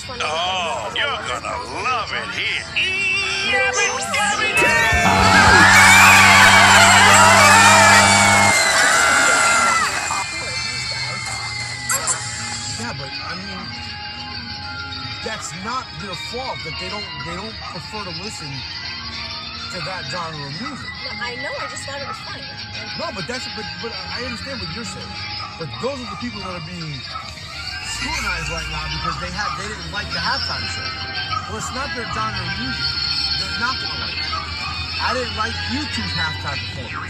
was funny. Oh, you're gonna love it here. Yeah, but I mean, that's not their fault that they don't they don't prefer to listen to that genre of music. No, I know. I just thought it was funny. No, but that's but but I understand what you're saying. But those are the people that are being scrutinized right now because they had they didn't like the halftime show. Well, it's not their genre music. They're not gonna like it. I didn't like U2's halftime performance.